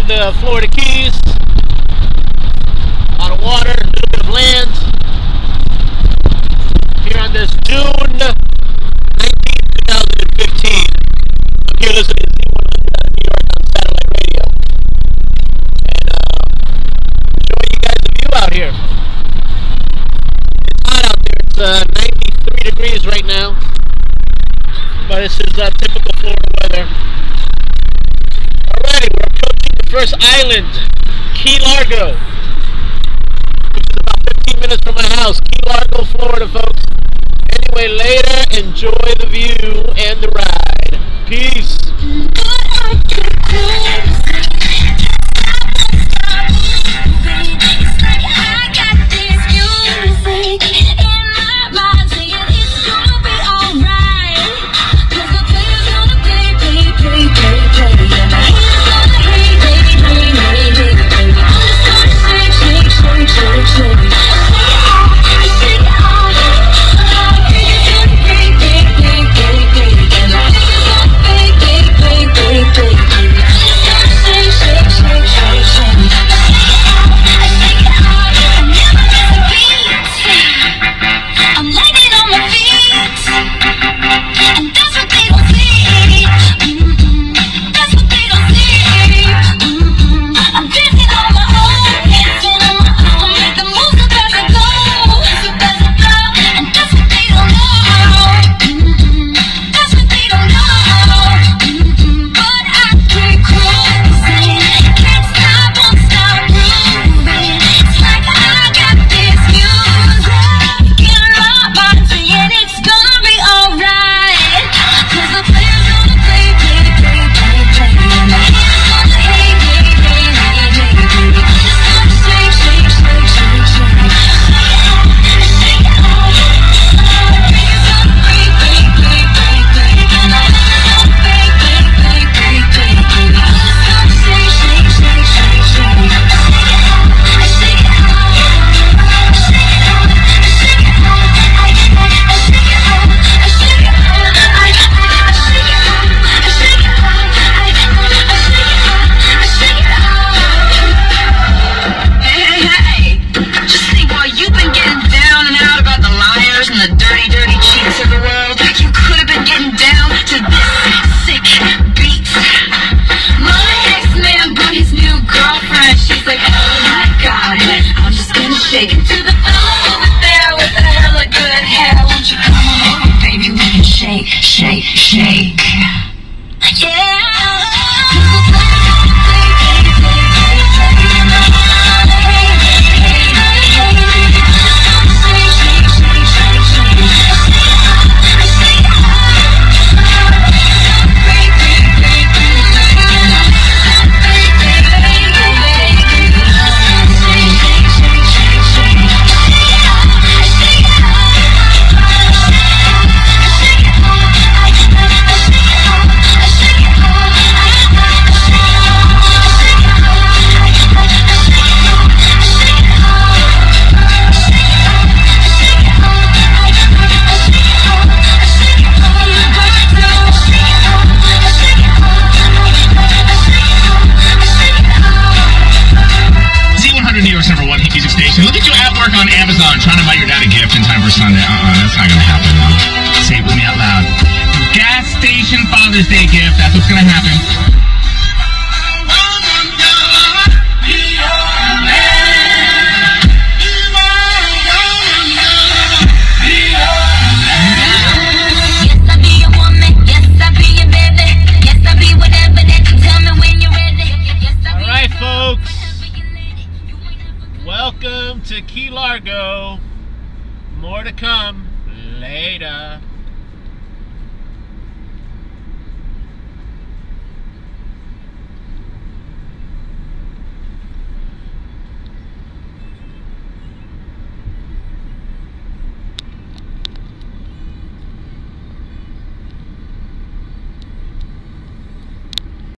of the Florida Keys, a lot of water, a little bit of land, here on this June nineteenth, 2015. Here listening to uh, New York satellite radio. And uh, showing you guys view out here. It's hot out there. It's uh, 93 degrees right now. But this is uh, typical Florida weather. Alrighty, we're First Island, Key Largo, which is about 15 minutes from my house, Key Largo, Florida, folks. Anyway, later, enjoy the view and the ride. Amazon trying to buy your dad a gift in time for Sunday. Uh-uh, that's not going to happen, though. Say it with me out loud. Gas station Father's Day gift. Key Largo. More to come later.